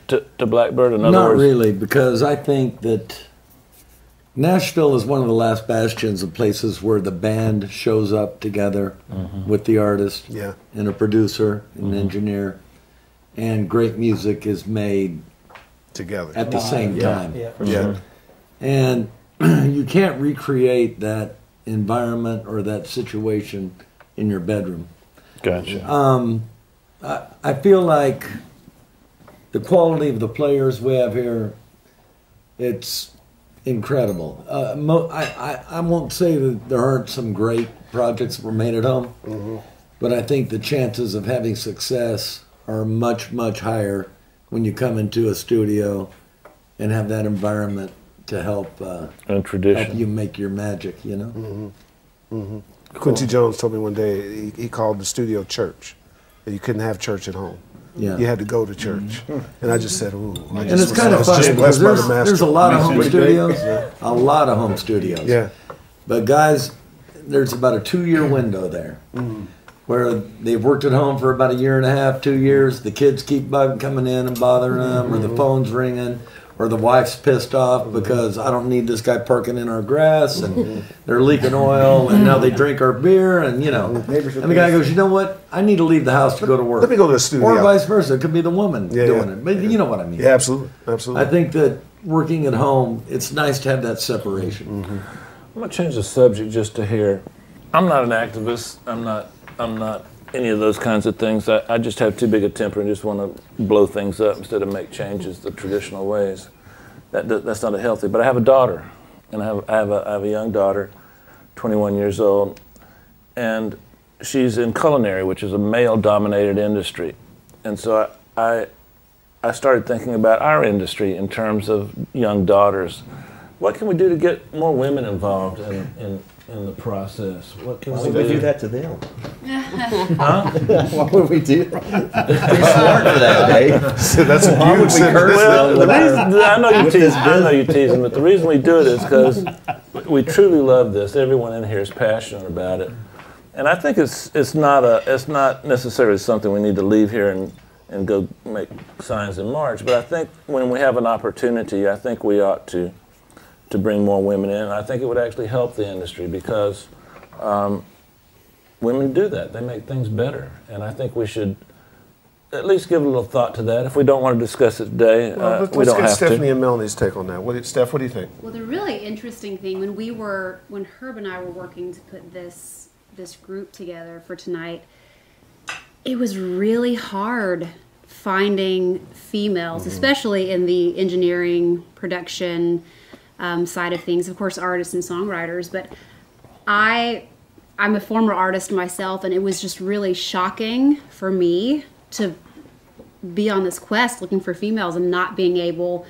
to, to Blackbird? In other Not words, really, because I think that Nashville is one of the last bastions of places where the band shows up together Mhm. with the artist Yeah. and a producer and Mm-hmm. an engineer, and great music is made together at the same Yeah. time. Yeah, for sure. And you can't recreate that environment or that situation in your bedroom. Gotcha. Um, I, I feel like the quality of the players we have here, it's incredible. Uh, mo- I, I, I won't say that there aren't some great projects that were made at home, but I think the chances of having success are much, much higher when you come into a studio and have that environment to help, uh, And tradition. help you make your magic, you know? hmm Quincy Jones told me one day he, he called the studio church, and you couldn't have church at home. Yeah. You had to go to church, mm-hmm. and I just said, "Ooh." I And it's was- kind of funny just because blessed by the there's, a lot of home studios, a lot of home studios. Yeah. But guys, there's about a two-year window there mm-hmm. where they've worked at home for about a year and a half, two years. The kids keep coming in and bothering them, or the mm-hmm. phone's ringing, or the wife's pissed off mm-hmm. because I don't need this guy parking in our grass, and mm-hmm. they're leaking oil, and now they mm-hmm. drink our beer, and you know. And the guy goes, you know what? I need to leave the house to go to work. Let me go to the studio. Or vice versa. It could be the woman Yeah, doing yeah. it, but you know what I mean. Yeah, absolutely, absolutely. I think that working at home, it's nice to have that separation. I'm gonna change the subject just to hear. I'm not an activist. I'm not. I'm not any of those kinds of things. I, I just have too big a temper and just want to blow things up instead of make changes the traditional ways. That, that that's not a healthy. But I have a daughter, and I have I have a, I have a young daughter, 21 years old, and she's in culinary, which is a male-dominated industry, and so I. I I started thinking about our industry in terms of young daughters. What can we do to get more women involved in, in, in the process? What can Why we would we do? do that to them? Huh? Why would we do that? Too smart for that, Dave. That's a Why would huge we sentence. curse Well, the with reason, I know you tease, this I know you business? teasing, but the reason we do it is because we truly love this. Everyone in here is passionate about it, and I think it's it's not a it's not necessarily something we need to leave here and and go make signs in march. But I think when we have an opportunity, I think we ought to to bring more women in. I think it would actually help the industry because um, women do that. They make things better, and I think we should at least give a little thought to that. If we don't want to discuss it today, Well, uh, let's, we let's don't get have Stephanie to. and Melonie's take on that. What, do you- Steph? What do you think? Well, the really interesting thing when we were when Herb and I were working to put this this group together for tonight, it was really hard finding females, especially in the engineering production um, side of things. Of course, artists and songwriters, but I I'm a former artist myself, and it was just really shocking for me to be on this quest looking for females and not being able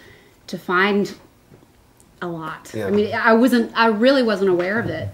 to find a lot. Yeah. I mean, I wasn't, I really wasn't aware of it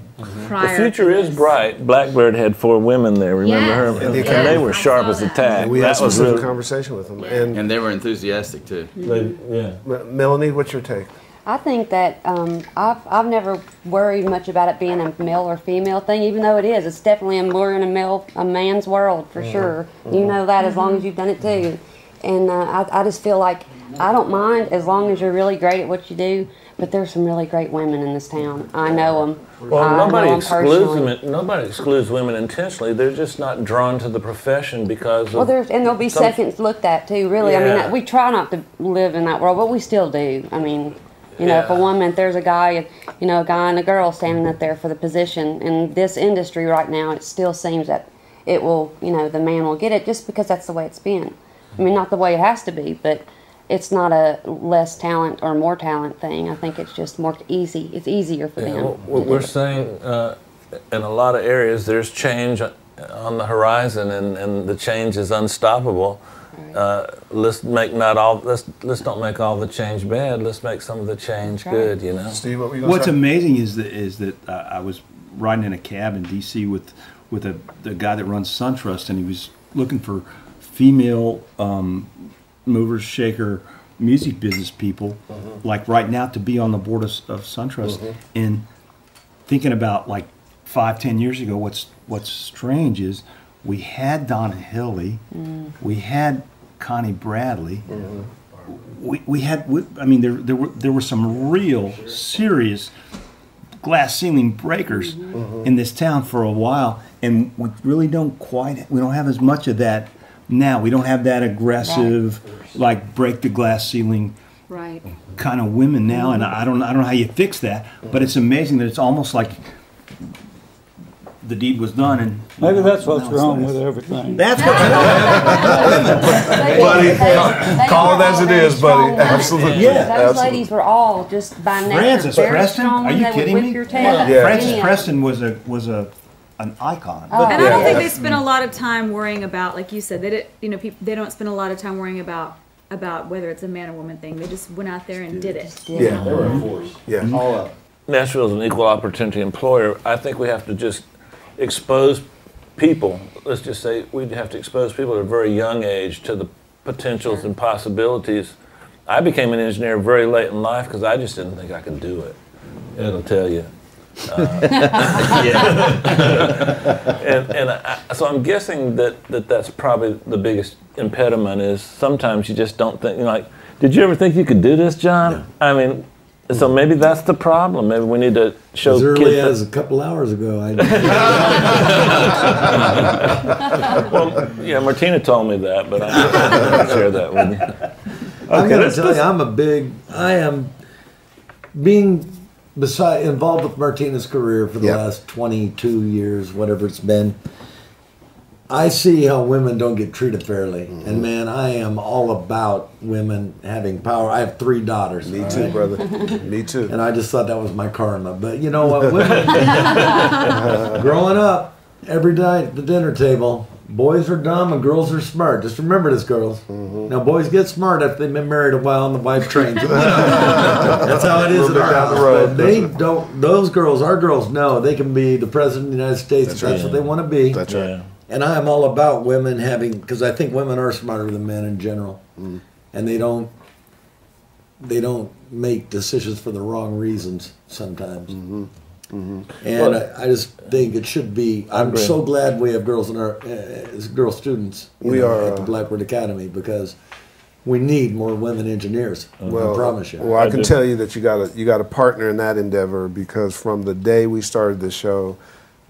prior. The future is bright. Blackbird had four women there. Remember Yes. her? And And, they they were sharp as a tack. we had that was specific really, conversation with them, and And they were enthusiastic too. They, yeah. Melonie, what's your take? I think that um, I've, I've never worried much about it being a male or female thing, even though it is. It's definitely a more in a male, a man's world for sure. You Mhm. know that as long as you've done it too. And uh, I, I just feel like I don't mind as long as you're really great at what you do. But there's some really great women in this town. I know them. Well, I nobody know 'em excludes them. Nobody excludes women intentionally. They're just not drawn to the profession because of. Well, there's and there'll be some- seconds looked at too. Really, I mean, we try not to live in that world, but we still do. I mean, you know, if a Yeah. woman, there's a guy, you know, a guy and a girl standing up there for the position in this industry right now, it still seems that it will, you know, the man will get it just because that's the way it's been. I mean, not the way it has to be, but it's not a less talent or more talent thing. I think it's just more easy. It's easier for Yeah, them. what we're saying uh, in a lot of areas, there's change on the horizon, and, and the change is unstoppable. Uh, let's make not all. Let's let's don't make all the change bad. Let's make some of the change good. You know. Steve, what were you What's amazing is that is that uh, I was riding in a cab in D.C. with with a the guy that runs SunTrust, and he was looking for female um, movers, shaker, music business people, Mhm. like right now, to be on the board of, of SunTrust. Mhm. And thinking about like five, ten years ago, what's what's strange is we had Donna Hilley, Mm. we had Connie Bradley. Mm-hmm. We, we had, we, I mean, there, there, were, there were some real serious glass ceiling breakers mm-hmm. in this town for a while, and we really don't quite, we don't have as much of that now. We don't have that aggressive, like break the glass ceiling Right. kind of women now, mm-hmm. and I don't, I don't know how you fix that, but it's amazing that it's almost like the deed was done, and Maybe that's what's now it's wrong this. with everything. That's what's Buddy, call it as it is, buddy. Absolutely. Yeah, Those absolutely. ladies were all just by nature Frances very Preston? strong. Are you they kidding me? Your tail. Frances Any Preston was a was a an icon. Oh, and I don't think they spend a lot of time worrying about, like you said, they did, you know, people, they don't spend a lot of time worrying about about whether it's a man or woman thing. They just went out there and did it. you Yeah. They were a force. Yeah. All up. Nashville's an equal opportunity employer. I think we have to just expose people. Let's just say we'd have to expose people at a very young age to the potentials and possibilities. I became an engineer very late in life because I just didn't think I could do it. It'll tell you. Uh, and and I, so I'm guessing that, that that's probably the biggest impediment is sometimes you just don't think, you know, like, did you ever think you could do this, John? I mean, so maybe that's the problem. Maybe we need to show As early kids that- as a couple hours ago, I. well, yeah, Martina told me that, but I didn't share that with you. I'm going to tell let's- you, I'm a big. I am being beside involved with Martina's career for the Yep. last 22 years, whatever it's been. I see how women don't get treated fairly, Mm-hmm. and man, I am all about women having power. I have three daughters. Me all too, right? brother. Me too. And I just thought that was my karma. But you know what? Women, growing up, every night at the dinner table, boys are dumb and girls are smart. Just remember this, girls. Mm-hmm. Now, boys get smart after they've been married a while and the wife trains them. That's how it is in our down house. the road. But they don't. Those girls, our girls, know they can be the president of the United States That's if that's what they want to be. That's right. Yeah. And I am all about women having because I think women are smarter than men in general, Mm. and they don't they don't make decisions for the wrong reasons sometimes. Mm-hmm. And Well- I, I just think it should be. I'm agree. so glad we have girls in our uh, as girl students. We know, are, at the uh, Blackbird Academy because we need more women engineers. Well, I promise you. Well, I, can tell you that you got a you got a partner in that endeavor because from the day we started the show,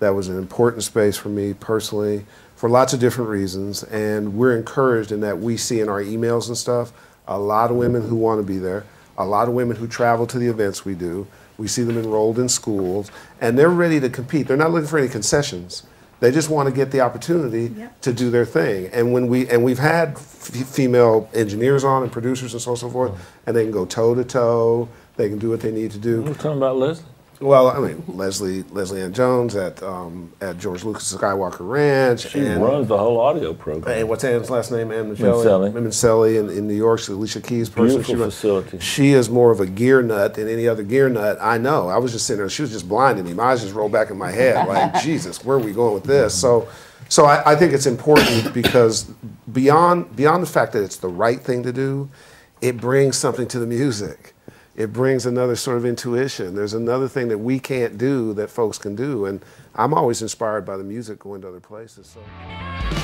that was an important space for me personally for lots of different reasons, and we're encouraged in that we see in our emails and stuff a lot of women who want to be there, a lot of women who travel to the events we do. We see them enrolled in schools, and they're ready to compete. They're not looking for any concessions. They just want to get the opportunity to do their thing. And when we and we've had f- female engineers on and producers and so on and so forth, mm. and they can go toe to toe. They can do what they need to do. We're talking about Leslie. Well, I mean Leslie Leslie Ann Jones at um, at George Lucas Skywalker Ranch. She runs the whole audio program. And what's Ann's last name? Ann Mincieli. Mincieli. Mincieli in, in New York. She's Alicia Keys' person. Beautiful she runs- facility. She is more of a gear nut than any other gear nut I know. I was just sitting there. She was just blinding me. My eyes just rolled back in my head. Like Jesus, where are we going with this? So, so I, I think it's important because beyond beyond the fact that it's the right thing to do, it brings something to the music. It brings another sort of intuition. There's another thing that we can't do that folks can do, and I'm always inspired by the music going to other places. So.